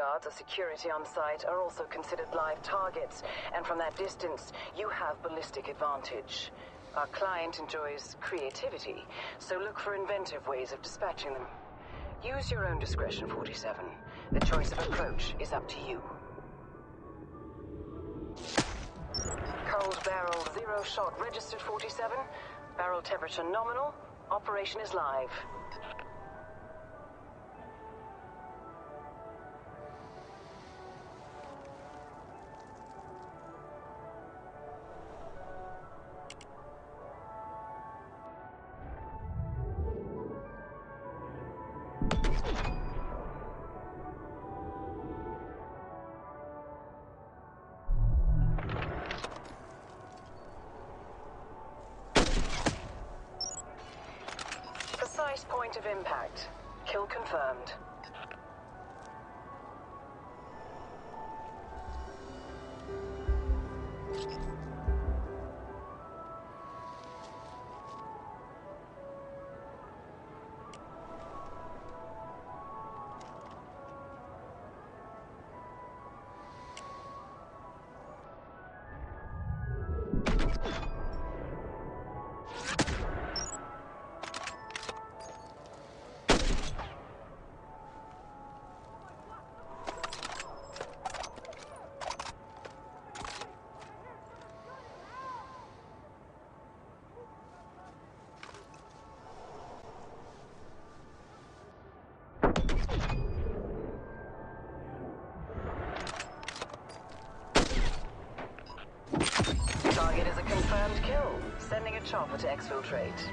bodyguards or security on site are also considered live targets, and from that distance, you have ballistic advantage. Our client enjoys creativity, so look for inventive ways of dispatching them. Use your own discretion, 47. The choice of approach is up to you. Cold barrel, zero shot registered 47. Barrel temperature nominal. Operation is live. Point of impact. Kill confirmed. Chopper to exfiltrate.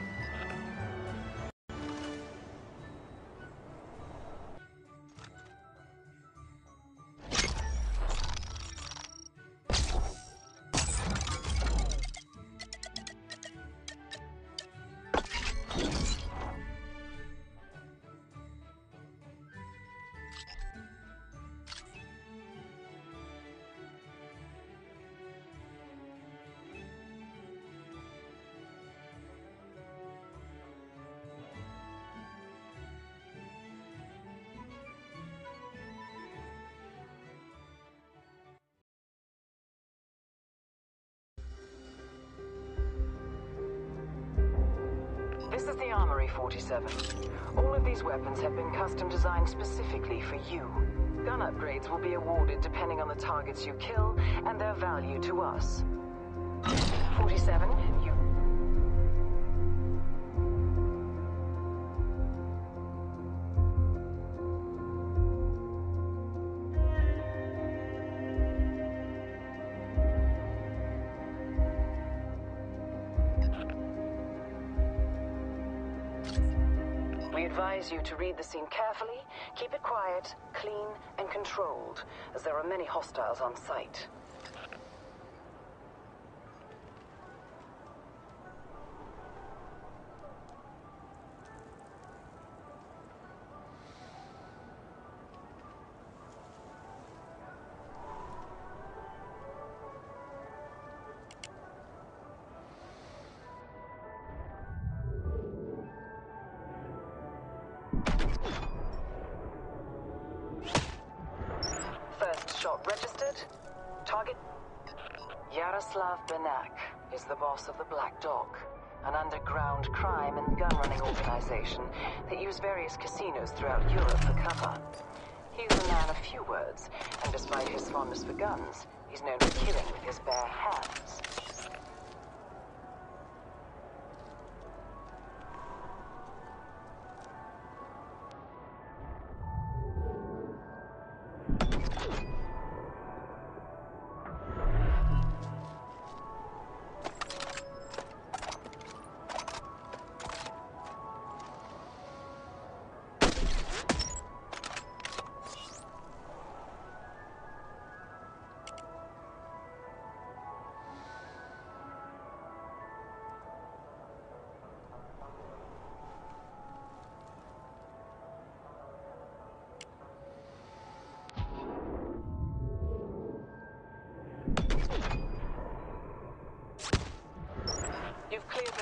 The Armory 47. All of these weapons have been custom designed specifically for you. Gun upgrades will be awarded depending on the targets you kill and their value to us. 47, advise you to read the scene carefully, keep it quiet, clean, and controlled, as there are many hostiles on site. Shot registered. Target. Yaroslav Benak is the boss of the Black Dog, an underground crime and gun running organization that use various casinos throughout Europe for cover. He's a man of few words, and despite his fondness for guns, he's known for killing with his bare hands.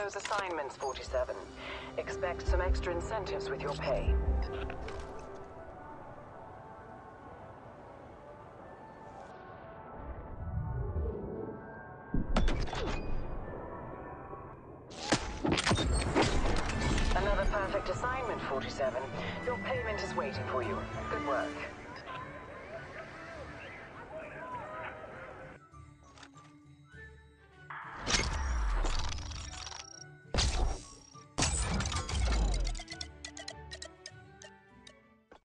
those assignments, 47. Expect some extra incentives with your pay. Another perfect assignment, 47. Your payment is waiting for you. Good work.